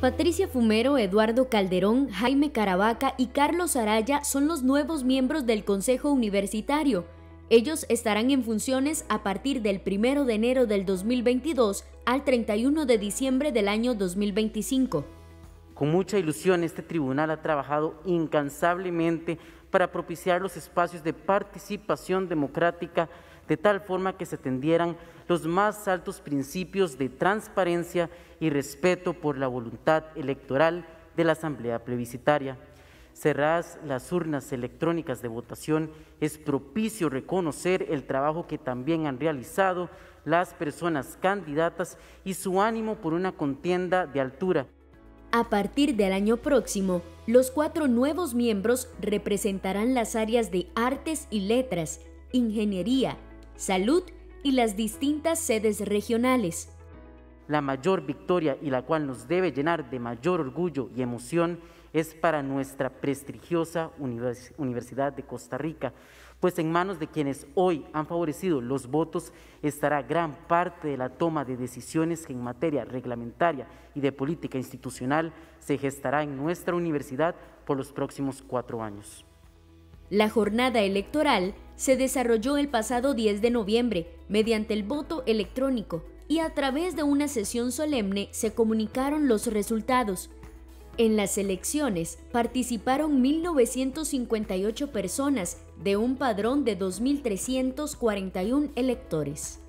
Patricia Fumero, Eduardo Calderón, Jaime Caravaca y Carlos Araya son los nuevos miembros del Consejo Universitario. Ellos estarán en funciones a partir del 1 de enero del 2022 al 31 de diciembre del año 2025. Con mucha ilusión, este tribunal ha trabajado incansablemente para propiciar los espacios de participación democrática de tal forma que se tendieran los más altos principios de transparencia y respeto por la voluntad electoral de la Asamblea plebiscitaria. Cerradas las urnas electrónicas de votación, es propicio reconocer el trabajo que también han realizado las personas candidatas y su ánimo por una contienda de altura. A partir del año próximo, los cuatro nuevos miembros representarán las áreas de artes y letras, ingeniería, salud y las distintas sedes regionales. La mayor victoria y la cual nos debe llenar de mayor orgullo y emoción es para nuestra prestigiosa Universidad de Costa Rica, pues en manos de quienes hoy han favorecido los votos estará gran parte de la toma de decisiones que en materia reglamentaria y de política institucional se gestará en nuestra universidad por los próximos cuatro años. La jornada electoral se desarrolló el pasado 10 de noviembre mediante el voto electrónico y a través de una sesión solemne se comunicaron los resultados. En las elecciones participaron 1.958 personas de un padrón de 2.341 electores.